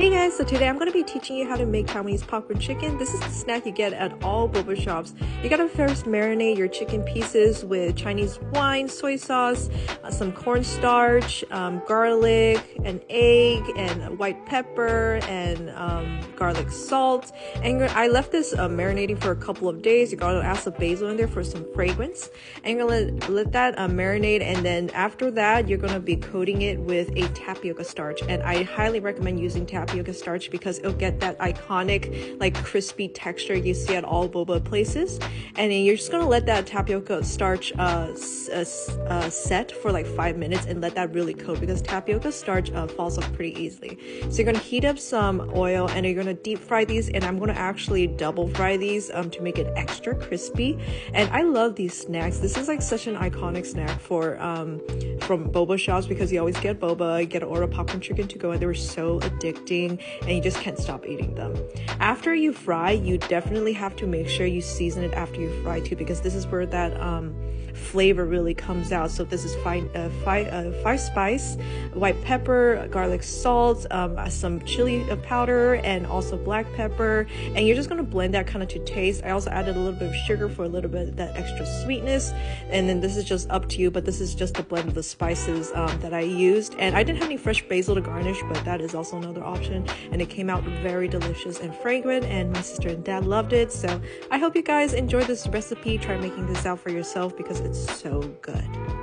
Hey guys, so today I'm going to be teaching you how to make Taiwanese popcorn chicken. This is the snack you get at all boba shops. You gotta first marinate your chicken pieces with Chinese wine, soy sauce, uh, some cornstarch, um, garlic, an egg, and white pepper, and um, garlic salt. And I left this uh, marinating for a couple of days. You're gonna add some basil in there for some fragrance. And you're gonna let, let that uh, marinate, and then after that, you're gonna be coating it with a tapioca starch. And I highly recommend using tapioca tapioca starch because it'll get that iconic like crispy texture you see at all boba places. And then you're just gonna let that tapioca starch uh, uh, uh, set for like five minutes and let that really coat because tapioca starch uh, falls off pretty easily. So you're gonna heat up some oil and you're gonna deep fry these and I'm gonna actually double fry these um, to make it extra crispy. And I love these snacks. This is like such an iconic snack for um, from boba shops because you always get boba you get an order popcorn chicken to go and they were so addicting and you just can't stop eating them. After you fry, you definitely have to make sure you season it after you fry too because this is where that um, flavor really comes out. So this is fine, uh, five, uh, five spice, white pepper, garlic salt, um, some chili powder, and also black pepper. And you're just gonna blend that kind of to taste. I also added a little bit of sugar for a little bit of that extra sweetness. And then this is just up to you, but this is just a blend of the spices um, that I used. And I didn't have any fresh basil to garnish, but that is also another option. And it came out very delicious and fragrant. And my sister and dad loved it. So I hope you guys enjoy this recipe. Try making this out for yourself because it's so good.